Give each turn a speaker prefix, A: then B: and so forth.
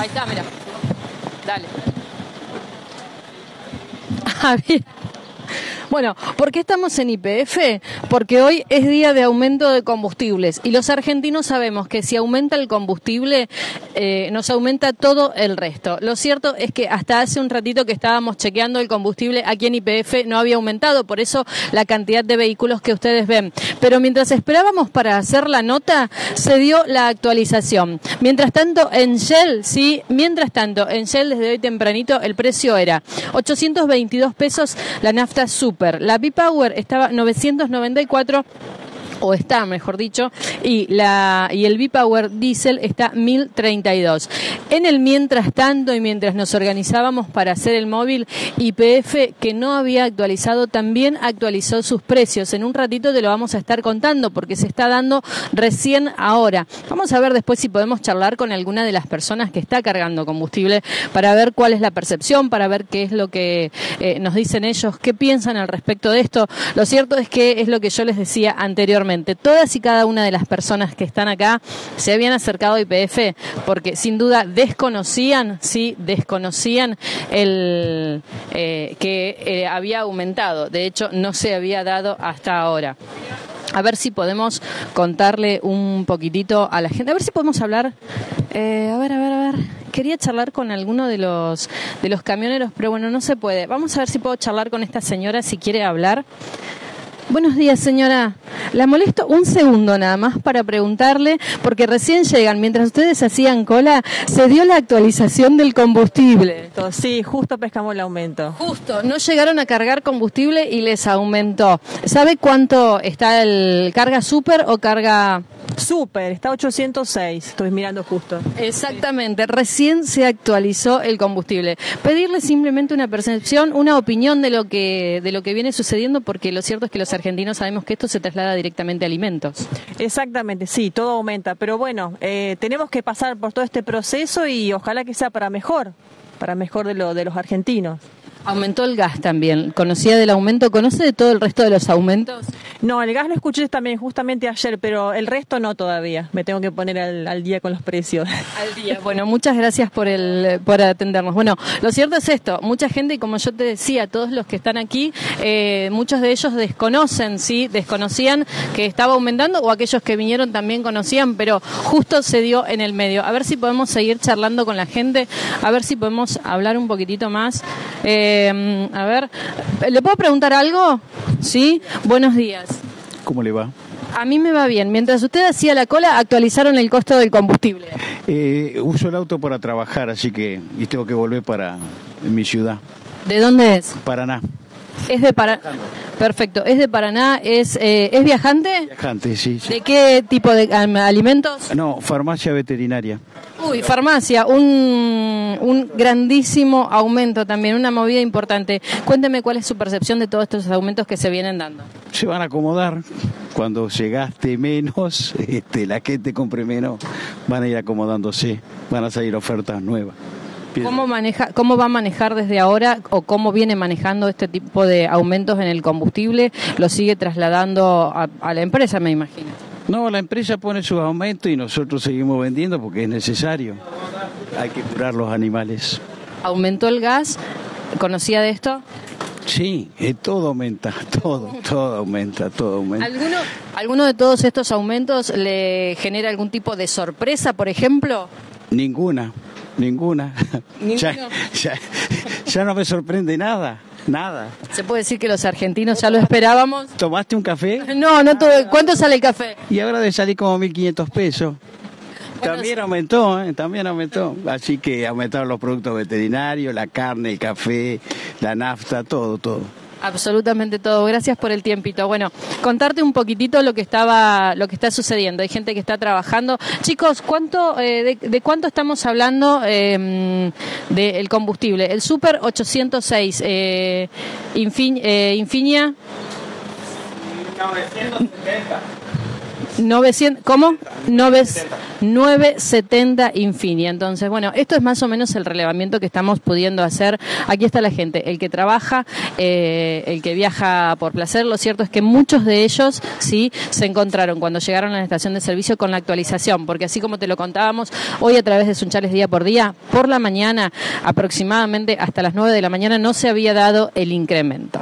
A: Ahí está, mira. Dale. A ver. Bueno, ¿por qué estamos en IPF? Porque hoy es día de aumento de combustibles y los argentinos sabemos que si aumenta el combustible, eh, nos aumenta todo el resto. Lo cierto es que hasta hace un ratito que estábamos chequeando el combustible aquí en IPF no había aumentado, por eso la cantidad de vehículos que ustedes ven. Pero mientras esperábamos para hacer la nota, se dio la actualización. Mientras tanto, en Shell, sí, mientras tanto, en Shell desde hoy tempranito el precio era 822 pesos la nafta super. La B-Power estaba 994 o está, mejor dicho, y la y el V-Power Diesel está 1032. En el mientras tanto y mientras nos organizábamos para hacer el móvil, IPF que no había actualizado también actualizó sus precios. En un ratito te lo vamos a estar contando porque se está dando recién ahora. Vamos a ver después si podemos charlar con alguna de las personas que está cargando combustible para ver cuál es la percepción, para ver qué es lo que eh, nos dicen ellos, qué piensan al respecto de esto. Lo cierto es que es lo que yo les decía anteriormente Todas y cada una de las personas que están acá se habían acercado a IPF porque sin duda desconocían, sí, desconocían el eh, que eh, había aumentado. De hecho, no se había dado hasta ahora. A ver si podemos contarle un poquitito a la gente. A ver si podemos hablar. Eh, a ver, a ver, a ver. Quería charlar con alguno de los de los camioneros, pero bueno, no se puede. Vamos a ver si puedo charlar con esta señora si quiere hablar. Buenos días, señora. La molesto un segundo nada más para preguntarle, porque recién llegan, mientras ustedes hacían cola, se dio la actualización del combustible.
B: Sí, justo pescamos el aumento.
A: Justo, no llegaron a cargar combustible y les aumentó. ¿Sabe cuánto está el carga super o carga
B: Super, está 806, estoy mirando justo.
A: Exactamente, recién se actualizó el combustible. Pedirle simplemente una percepción, una opinión de lo que de lo que viene sucediendo porque lo cierto es que los argentinos sabemos que esto se traslada directamente alimentos.
B: Exactamente, sí, todo aumenta, pero bueno, eh, tenemos que pasar por todo este proceso y ojalá que sea para mejor, para mejor de lo de los argentinos.
A: Aumentó el gas también. ¿Conocía del aumento? ¿Conoce de todo el resto de los aumentos?
B: No, el gas lo escuché también justamente ayer, pero el resto no todavía. Me tengo que poner al, día con los precios.
A: Al día. Bueno, muchas gracias por el por atendernos. Bueno, lo cierto es esto. Mucha gente, y como yo te decía, todos los que están aquí, eh, muchos de ellos desconocen, sí, desconocían que estaba aumentando o aquellos que vinieron también conocían, pero justo se dio en el medio. A ver si podemos seguir charlando con la gente, a ver si podemos hablar un poquitito más. Eh, eh, a ver, ¿le puedo preguntar algo? Sí, buenos días.
C: ¿Cómo le va?
A: A mí me va bien. Mientras usted hacía la cola, actualizaron el costo del combustible.
C: Eh, uso el auto para trabajar, así que y tengo que volver para mi ciudad.
A: ¿De dónde es?
C: Paraná.
A: Es de Paraná. Perfecto. ¿Es de Paraná? ¿Es, eh, ¿Es viajante?
C: Viajante, sí, sí.
A: ¿De qué tipo de alimentos?
C: No, farmacia veterinaria.
A: Uy, farmacia, un, un grandísimo aumento también, una movida importante. Cuénteme cuál es su percepción de todos estos aumentos que se vienen dando.
C: Se van a acomodar. Cuando se gaste menos, este, la gente compre menos, van a ir acomodándose, van a salir ofertas nuevas.
A: ¿Cómo, maneja, ¿Cómo va a manejar desde ahora o cómo viene manejando este tipo de aumentos en el combustible? ¿Lo sigue trasladando a la empresa, me imagino?
C: No, la empresa pone sus aumentos y nosotros seguimos vendiendo porque es necesario. Hay que curar los animales.
A: ¿Aumentó el gas? ¿Conocía de esto?
C: Sí, eh, todo aumenta, todo, todo aumenta, todo aumenta.
A: ¿Alguno, ¿Alguno de todos estos aumentos le genera algún tipo de sorpresa, por ejemplo?
C: Ninguna, ninguna. ya no me sorprende nada. Nada.
A: ¿Se puede decir que los argentinos ya lo esperábamos?
C: ¿Tomaste un café?
A: No, no tuve. ¿Cuánto sale el café?
C: Y ahora de salir como 1.500 pesos. también aumentó, ¿eh? también aumentó. Así que aumentaron los productos veterinarios, la carne, el café, la nafta, todo, todo.
A: Absolutamente todo. Gracias por el tiempito. Bueno, contarte un poquitito lo que estaba, lo que está sucediendo. Hay gente que está trabajando. Chicos, ¿cuánto, eh, de, cuánto estamos hablando eh, del combustible? El Super 806, eh, Infin, eh, Infinia. 970. 900, ¿Cómo? 970 Infini. Entonces, bueno, esto es más o menos el relevamiento que estamos pudiendo hacer. Aquí está la gente, el que trabaja, eh, el que viaja por placer. Lo cierto es que muchos de ellos, sí, se encontraron cuando llegaron a la estación de servicio con la actualización, porque así como te lo contábamos, hoy a través de Sunchales día por día, por la mañana, aproximadamente hasta las 9 de la mañana, no se había dado el incremento.